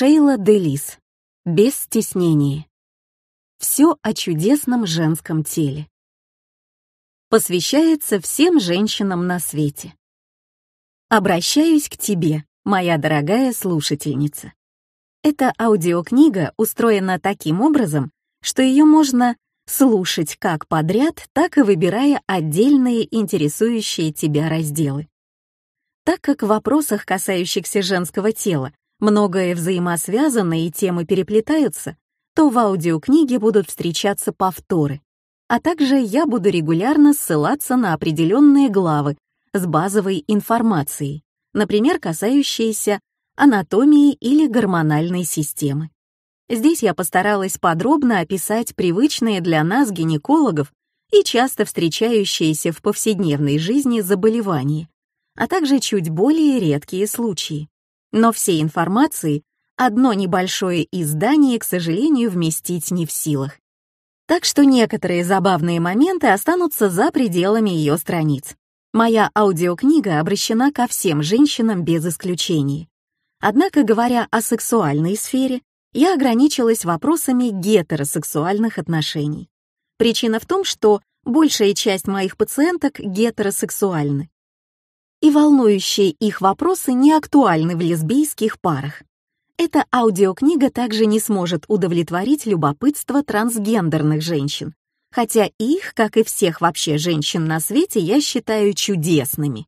Шейла Делис. Без стеснения. Все о чудесном женском теле. Посвящается всем женщинам на свете. Обращаюсь к тебе, моя дорогая слушательница. Эта аудиокнига устроена таким образом, что ее можно слушать как подряд, так и выбирая отдельные интересующие тебя разделы. Так как в вопросах, касающихся женского тела, многое взаимосвязано и темы переплетаются, то в аудиокниге будут встречаться повторы, а также я буду регулярно ссылаться на определенные главы с базовой информацией, например, касающиеся анатомии или гормональной системы. Здесь я постаралась подробно описать привычные для нас гинекологов и часто встречающиеся в повседневной жизни заболевания, а также чуть более редкие случаи. Но всей информации одно небольшое издание, к сожалению, вместить не в силах. Так что некоторые забавные моменты останутся за пределами ее страниц. Моя аудиокнига обращена ко всем женщинам без исключения. Однако, говоря о сексуальной сфере, я ограничилась вопросами гетеросексуальных отношений. Причина в том, что большая часть моих пациенток гетеросексуальны и волнующие их вопросы не актуальны в лесбийских парах. Эта аудиокнига также не сможет удовлетворить любопытство трансгендерных женщин, хотя их, как и всех вообще женщин на свете, я считаю чудесными.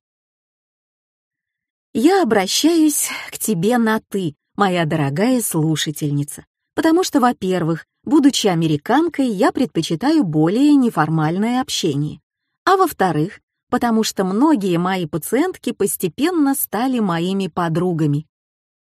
Я обращаюсь к тебе на «ты», моя дорогая слушательница, потому что, во-первых, будучи американкой, я предпочитаю более неформальное общение, а во-вторых, потому что многие мои пациентки постепенно стали моими подругами.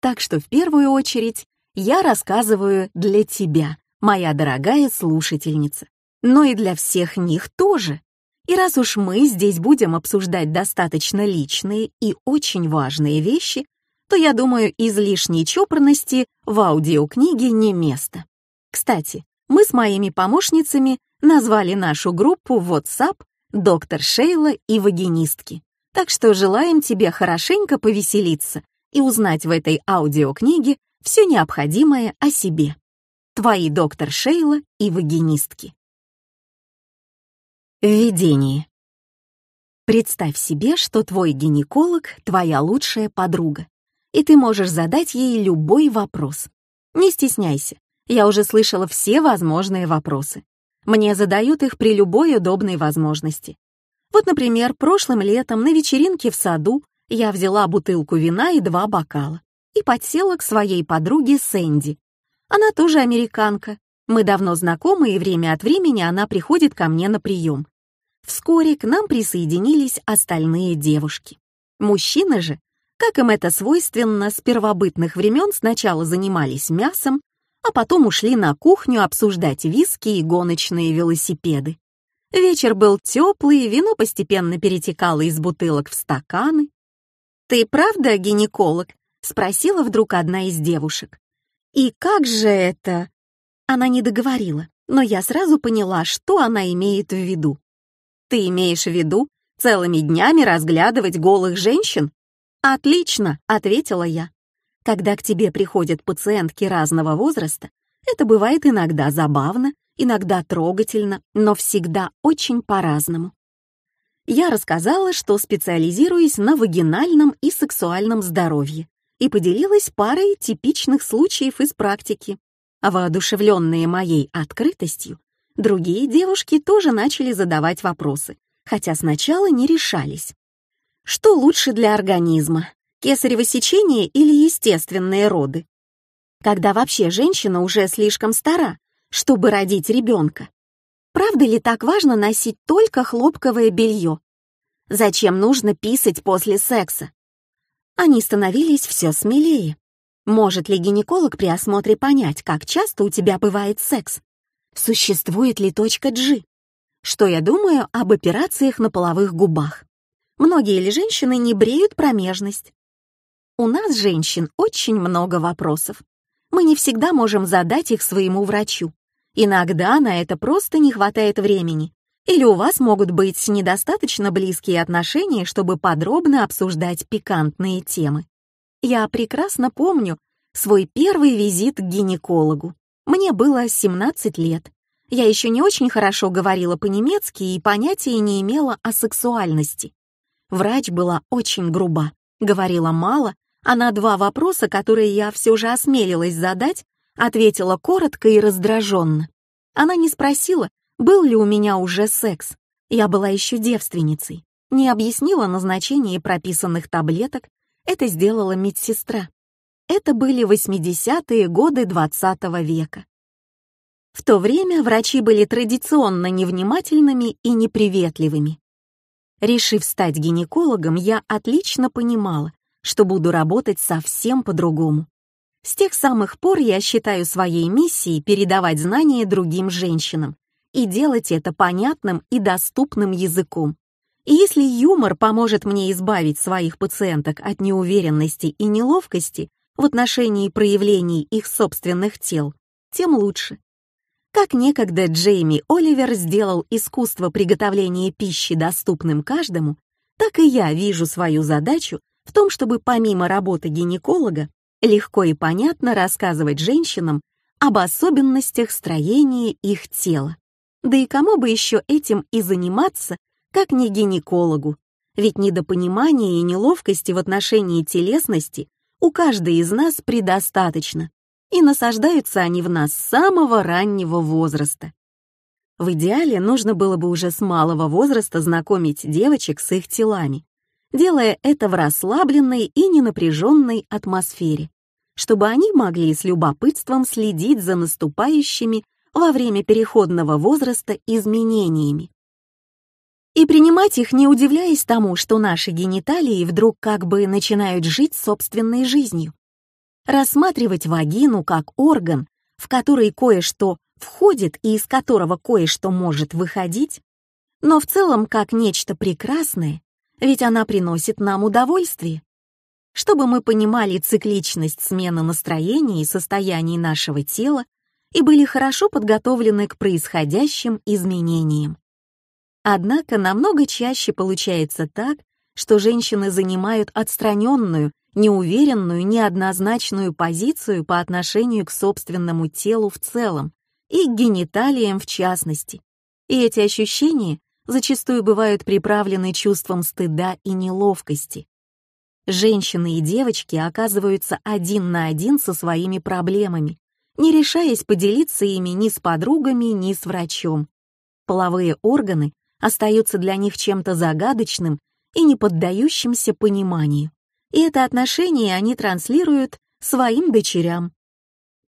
Так что в первую очередь я рассказываю для тебя, моя дорогая слушательница, но и для всех них тоже. И раз уж мы здесь будем обсуждать достаточно личные и очень важные вещи, то, я думаю, излишней чопорности в аудиокниге не место. Кстати, мы с моими помощницами назвали нашу группу WhatsApp доктор Шейла и вагинистки. Так что желаем тебе хорошенько повеселиться и узнать в этой аудиокниге все необходимое о себе. Твои доктор Шейла и вагинистки. Введение. Представь себе, что твой гинеколог — твоя лучшая подруга, и ты можешь задать ей любой вопрос. Не стесняйся, я уже слышала все возможные вопросы. Мне задают их при любой удобной возможности. Вот, например, прошлым летом на вечеринке в саду я взяла бутылку вина и два бокала и подсела к своей подруге Сэнди. Она тоже американка. Мы давно знакомы, и время от времени она приходит ко мне на прием. Вскоре к нам присоединились остальные девушки. Мужчины же, как им это свойственно, с первобытных времен сначала занимались мясом, а потом ушли на кухню обсуждать виски и гоночные велосипеды. Вечер был теплый, вино постепенно перетекало из бутылок в стаканы. «Ты правда гинеколог?» — спросила вдруг одна из девушек. «И как же это?» Она не договорила, но я сразу поняла, что она имеет в виду. «Ты имеешь в виду целыми днями разглядывать голых женщин?» «Отлично», — ответила я. Когда к тебе приходят пациентки разного возраста, это бывает иногда забавно, иногда трогательно, но всегда очень по-разному. Я рассказала, что специализируюсь на вагинальном и сексуальном здоровье и поделилась парой типичных случаев из практики. А воодушевленные моей открытостью, другие девушки тоже начали задавать вопросы, хотя сначала не решались. Что лучше для организма, Кесарево сечение или естественные роды? Когда вообще женщина уже слишком стара, чтобы родить ребенка? Правда ли так важно носить только хлопковое белье? Зачем нужно писать после секса? Они становились все смелее. Может ли гинеколог при осмотре понять, как часто у тебя бывает секс? Существует ли точка G? Что я думаю об операциях на половых губах? Многие ли женщины не бреют промежность? У нас, женщин, очень много вопросов. Мы не всегда можем задать их своему врачу. Иногда на это просто не хватает времени. Или у вас могут быть недостаточно близкие отношения, чтобы подробно обсуждать пикантные темы. Я прекрасно помню, свой первый визит к гинекологу. Мне было 17 лет. Я еще не очень хорошо говорила по-немецки и понятия не имела о сексуальности. Врач была очень груба, говорила мало, а на два вопроса, которые я все же осмелилась задать, ответила коротко и раздраженно. Она не спросила, был ли у меня уже секс. Я была еще девственницей. Не объяснила назначение прописанных таблеток. Это сделала медсестра. Это были 80-е годы 20 -го века. В то время врачи были традиционно невнимательными и неприветливыми. Решив стать гинекологом, я отлично понимала, что буду работать совсем по-другому. С тех самых пор я считаю своей миссией передавать знания другим женщинам и делать это понятным и доступным языком. И если юмор поможет мне избавить своих пациенток от неуверенности и неловкости в отношении проявлений их собственных тел, тем лучше. Как некогда Джейми Оливер сделал искусство приготовления пищи доступным каждому, так и я вижу свою задачу в том, чтобы помимо работы гинеколога легко и понятно рассказывать женщинам об особенностях строения их тела. Да и кому бы еще этим и заниматься, как не гинекологу? Ведь недопонимания и неловкости в отношении телесности у каждой из нас предостаточно, и насаждаются они в нас с самого раннего возраста. В идеале нужно было бы уже с малого возраста знакомить девочек с их телами, делая это в расслабленной и ненапряженной атмосфере чтобы они могли с любопытством следить за наступающими во время переходного возраста изменениями. И принимать их, не удивляясь тому, что наши гениталии вдруг как бы начинают жить собственной жизнью. Рассматривать вагину как орган, в который кое-что входит и из которого кое-что может выходить, но в целом как нечто прекрасное, ведь она приносит нам удовольствие чтобы мы понимали цикличность смены настроения и состояний нашего тела и были хорошо подготовлены к происходящим изменениям. Однако намного чаще получается так, что женщины занимают отстраненную, неуверенную, неоднозначную позицию по отношению к собственному телу в целом и к гениталиям в частности. И эти ощущения зачастую бывают приправлены чувством стыда и неловкости, Женщины и девочки оказываются один на один со своими проблемами, не решаясь поделиться ими ни с подругами, ни с врачом. Половые органы остаются для них чем-то загадочным и не поддающимся пониманию. И это отношение они транслируют своим дочерям.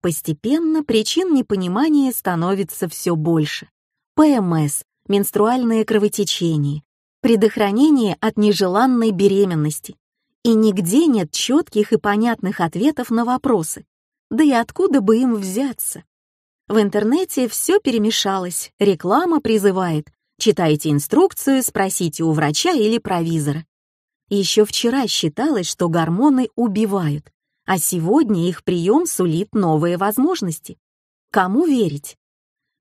Постепенно причин непонимания становится все больше. ПМС, менструальное кровотечение, предохранение от нежеланной беременности, и нигде нет четких и понятных ответов на вопросы. Да и откуда бы им взяться? В интернете все перемешалось, реклама призывает. Читайте инструкцию, спросите у врача или провизора. Еще вчера считалось, что гормоны убивают, а сегодня их прием сулит новые возможности. Кому верить?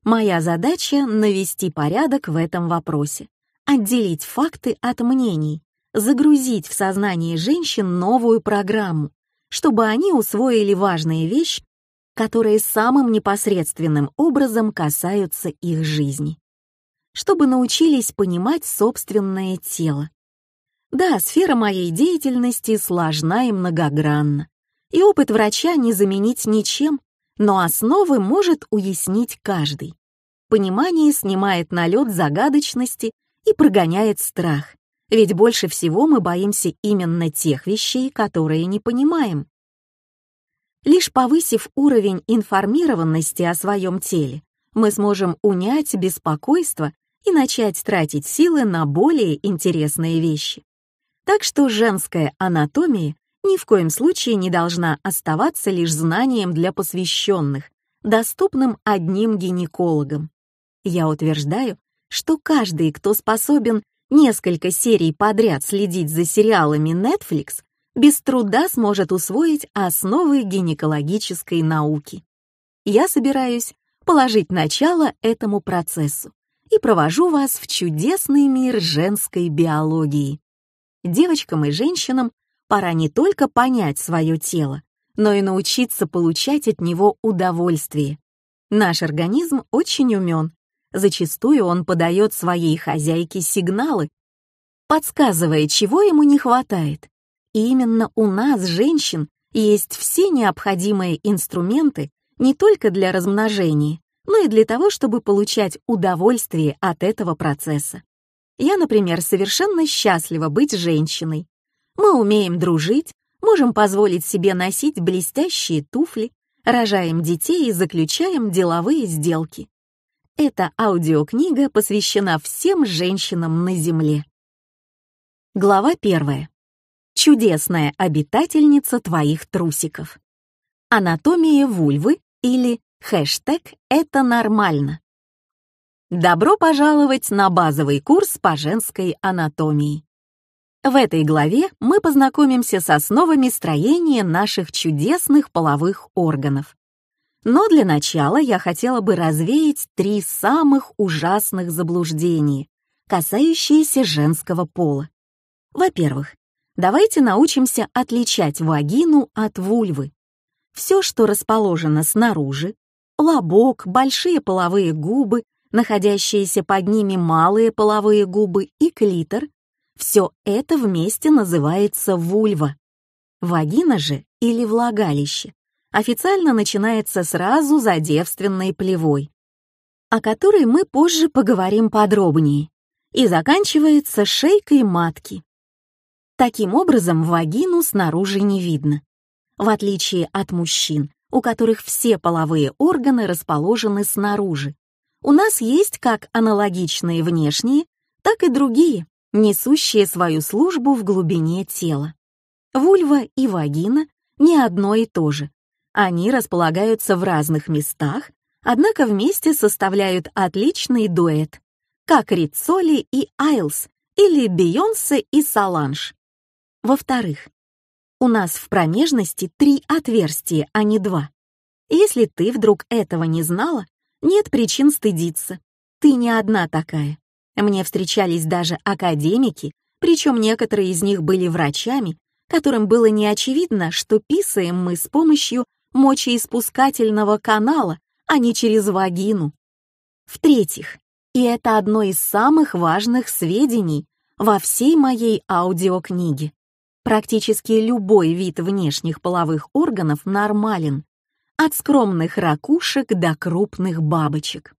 Моя задача — навести порядок в этом вопросе, отделить факты от мнений загрузить в сознание женщин новую программу, чтобы они усвоили важные вещи, которые самым непосредственным образом касаются их жизни. Чтобы научились понимать собственное тело. Да, сфера моей деятельности сложна и многогранна, и опыт врача не заменить ничем, но основы может уяснить каждый. Понимание снимает налет загадочности и прогоняет страх, ведь больше всего мы боимся именно тех вещей, которые не понимаем. Лишь повысив уровень информированности о своем теле, мы сможем унять беспокойство и начать тратить силы на более интересные вещи. Так что женская анатомия ни в коем случае не должна оставаться лишь знанием для посвященных, доступным одним гинекологам. Я утверждаю, что каждый, кто способен несколько серий подряд следить за сериалами Netflix, без труда сможет усвоить основы гинекологической науки. Я собираюсь положить начало этому процессу и провожу вас в чудесный мир женской биологии. Девочкам и женщинам пора не только понять свое тело, но и научиться получать от него удовольствие. Наш организм очень умен. Зачастую он подает своей хозяйке сигналы, подсказывая, чего ему не хватает. И именно у нас, женщин, есть все необходимые инструменты не только для размножения, но и для того, чтобы получать удовольствие от этого процесса. Я, например, совершенно счастлива быть женщиной. Мы умеем дружить, можем позволить себе носить блестящие туфли, рожаем детей и заключаем деловые сделки. Эта аудиокнига посвящена всем женщинам на Земле. Глава первая. Чудесная обитательница твоих трусиков. Анатомия вульвы или хэштег «Это нормально». Добро пожаловать на базовый курс по женской анатомии. В этой главе мы познакомимся с основами строения наших чудесных половых органов. Но для начала я хотела бы развеять три самых ужасных заблуждения, касающиеся женского пола. Во-первых, давайте научимся отличать вагину от вульвы. Все, что расположено снаружи, лобок, большие половые губы, находящиеся под ними малые половые губы и клитор, все это вместе называется вульва. Вагина же или влагалище официально начинается сразу за девственной плевой, о которой мы позже поговорим подробнее, и заканчивается шейкой матки. Таким образом, вагину снаружи не видно, в отличие от мужчин, у которых все половые органы расположены снаружи. У нас есть как аналогичные внешние, так и другие, несущие свою службу в глубине тела. Вульва и вагина не одно и то же. Они располагаются в разных местах, однако вместе составляют отличный дуэт, как Рицоли и Айлс или Бейонсе и Саланж. Во-вторых, у нас в промежности три отверстия, а не два. Если ты вдруг этого не знала, нет причин стыдиться. Ты не одна такая. Мне встречались даже академики, причем некоторые из них были врачами, которым было не очевидно, что писаем мы с помощью мочеиспускательного канала, а не через вагину. В-третьих, и это одно из самых важных сведений во всей моей аудиокниге, практически любой вид внешних половых органов нормален, от скромных ракушек до крупных бабочек.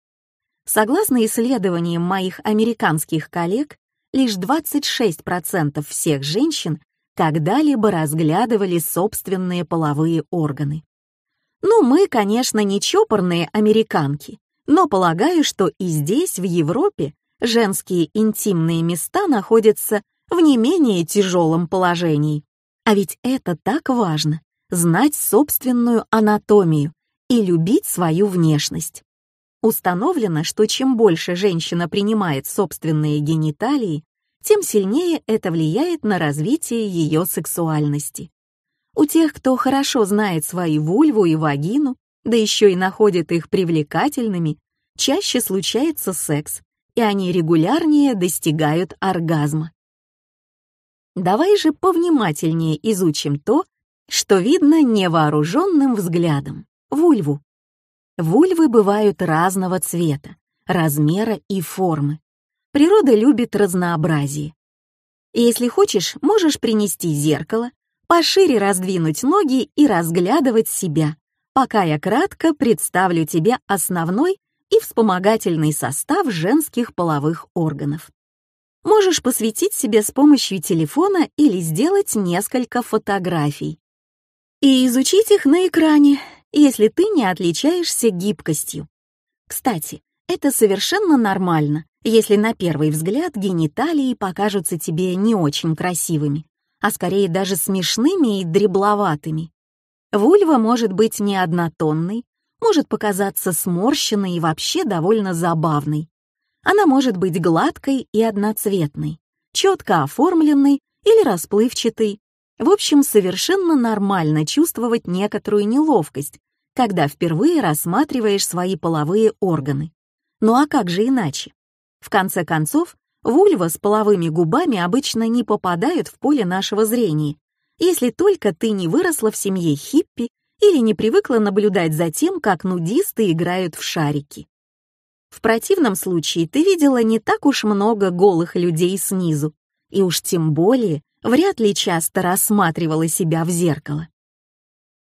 Согласно исследованиям моих американских коллег, лишь 26% всех женщин когда-либо разглядывали собственные половые органы. Ну, мы, конечно, не чопорные американки, но полагаю, что и здесь, в Европе, женские интимные места находятся в не менее тяжелом положении. А ведь это так важно — знать собственную анатомию и любить свою внешность. Установлено, что чем больше женщина принимает собственные гениталии, тем сильнее это влияет на развитие ее сексуальности. У тех, кто хорошо знает свои вульву и вагину, да еще и находит их привлекательными, чаще случается секс, и они регулярнее достигают оргазма. Давай же повнимательнее изучим то, что видно невооруженным взглядом — вульву. Вульвы бывают разного цвета, размера и формы. Природа любит разнообразие. Если хочешь, можешь принести зеркало, пошире раздвинуть ноги и разглядывать себя, пока я кратко представлю тебе основной и вспомогательный состав женских половых органов. Можешь посветить себе с помощью телефона или сделать несколько фотографий. И изучить их на экране, если ты не отличаешься гибкостью. Кстати, это совершенно нормально, если на первый взгляд гениталии покажутся тебе не очень красивыми, а скорее даже смешными и дребловатыми. Вульва может быть не однотонной, может показаться сморщенной и вообще довольно забавной. Она может быть гладкой и одноцветной, четко оформленной или расплывчатой. В общем, совершенно нормально чувствовать некоторую неловкость, когда впервые рассматриваешь свои половые органы. Ну а как же иначе? В конце концов, вульва с половыми губами обычно не попадают в поле нашего зрения, если только ты не выросла в семье хиппи или не привыкла наблюдать за тем, как нудисты играют в шарики. В противном случае ты видела не так уж много голых людей снизу, и уж тем более вряд ли часто рассматривала себя в зеркало.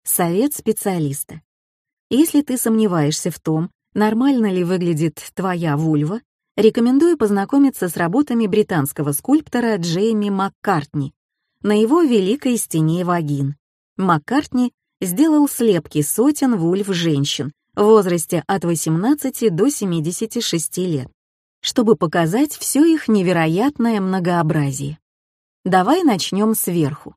Совет специалиста. Если ты сомневаешься в том, нормально ли выглядит твоя вульва, рекомендую познакомиться с работами британского скульптора Джейми Маккартни на его великой стене вагин. Маккартни сделал слепки сотен вульв женщин в возрасте от 18 до 76 лет, чтобы показать все их невероятное многообразие. Давай начнем сверху.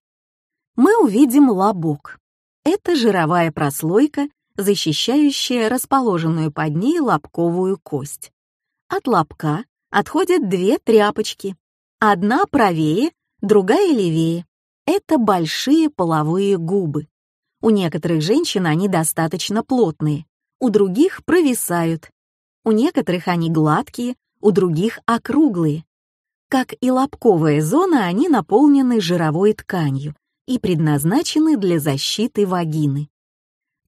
Мы увидим лобок. Это жировая прослойка, защищающая расположенную под ней лобковую кость. От лобка отходят две тряпочки. Одна правее, другая левее. Это большие половые губы. У некоторых женщин они достаточно плотные, у других провисают. У некоторых они гладкие, у других округлые. Как и лобковая зона, они наполнены жировой тканью и предназначены для защиты вагины.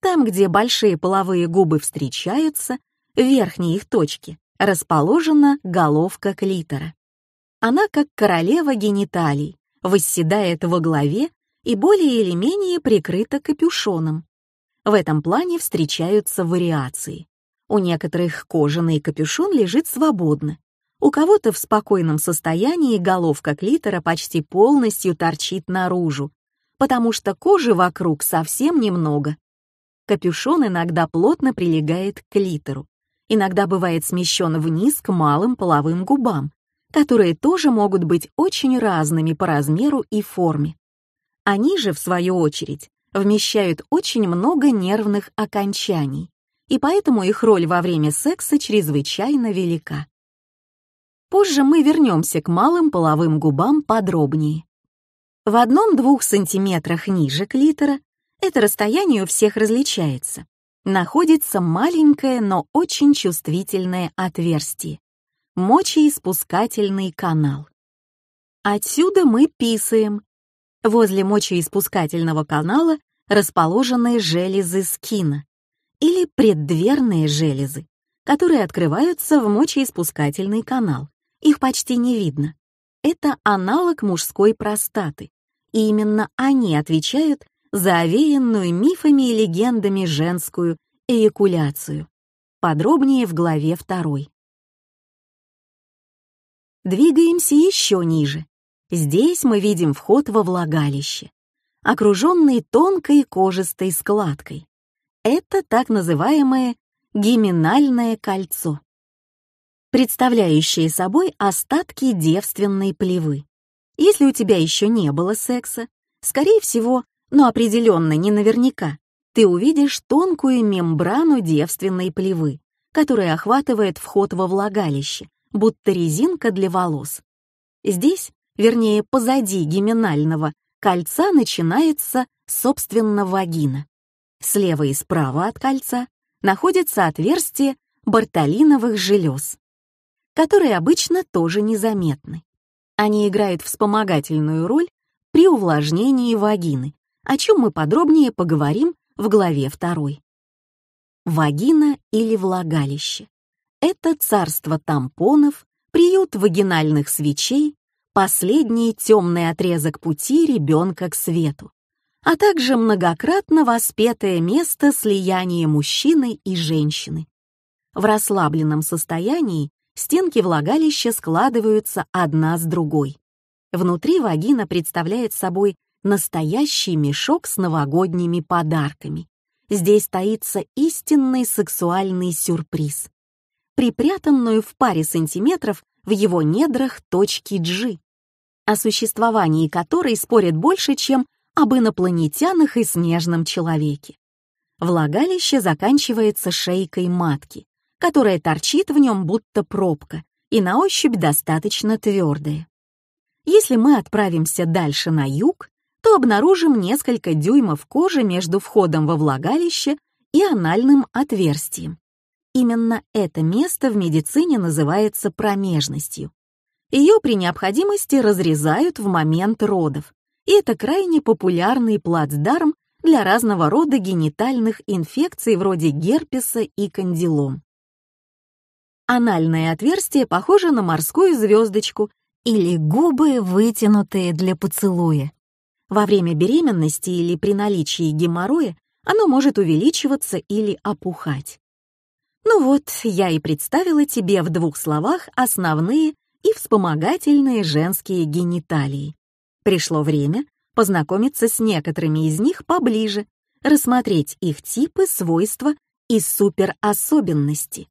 Там, где большие половые губы встречаются, в верхней их точке, расположена головка клитора. Она как королева гениталий, восседает во главе и более или менее прикрыта капюшоном. В этом плане встречаются вариации. У некоторых кожаный капюшон лежит свободно, у кого-то в спокойном состоянии головка клитора почти полностью торчит наружу, потому что кожи вокруг совсем немного. Капюшон иногда плотно прилегает к клитору, иногда бывает смещен вниз к малым половым губам, которые тоже могут быть очень разными по размеру и форме. Они же, в свою очередь, вмещают очень много нервных окончаний, и поэтому их роль во время секса чрезвычайно велика. Позже мы вернемся к малым половым губам подробнее. В одном-двух сантиметрах ниже клитора, это расстояние у всех различается, находится маленькое, но очень чувствительное отверстие — мочеиспускательный канал. Отсюда мы писаем. Возле мочеиспускательного канала расположены железы скина или преддверные железы, которые открываются в мочеиспускательный канал их почти не видно. Это аналог мужской простаты, и именно они отвечают за овеянную мифами и легендами женскую эякуляцию. Подробнее в главе 2. Двигаемся еще ниже. Здесь мы видим вход во влагалище, окруженный тонкой кожистой складкой. Это так называемое гиминальное кольцо представляющие собой остатки девственной плевы. Если у тебя еще не было секса, скорее всего, но определенно не наверняка, ты увидишь тонкую мембрану девственной плевы, которая охватывает вход во влагалище, будто резинка для волос. Здесь, вернее, позади гименального кольца начинается, собственно, вагина. Слева и справа от кольца находится отверстие бартолиновых желез которые обычно тоже незаметны. Они играют вспомогательную роль при увлажнении вагины, о чем мы подробнее поговорим в главе 2. Вагина или влагалище — это царство тампонов, приют вагинальных свечей, последний темный отрезок пути ребенка к свету, а также многократно воспетое место слияния мужчины и женщины. В расслабленном состоянии стенки влагалища складываются одна с другой. Внутри вагина представляет собой настоящий мешок с новогодними подарками. Здесь таится истинный сексуальный сюрприз. Припрятанную в паре сантиметров в его недрах точки G, о существовании которой спорят больше, чем об инопланетянах и снежном человеке. Влагалище заканчивается шейкой матки, которая торчит в нем будто пробка и на ощупь достаточно твердая. Если мы отправимся дальше на юг, то обнаружим несколько дюймов кожи между входом во влагалище и анальным отверстием. Именно это место в медицине называется промежностью. Ее при необходимости разрезают в момент родов и это крайне популярный плацдарм для разного рода генитальных инфекций вроде герпеса и кандилом. Анальное отверстие похоже на морскую звездочку или губы, вытянутые для поцелуя. Во время беременности или при наличии геморроя оно может увеличиваться или опухать. Ну вот, я и представила тебе в двух словах основные и вспомогательные женские гениталии. Пришло время познакомиться с некоторыми из них поближе, рассмотреть их типы, свойства и суперособенности.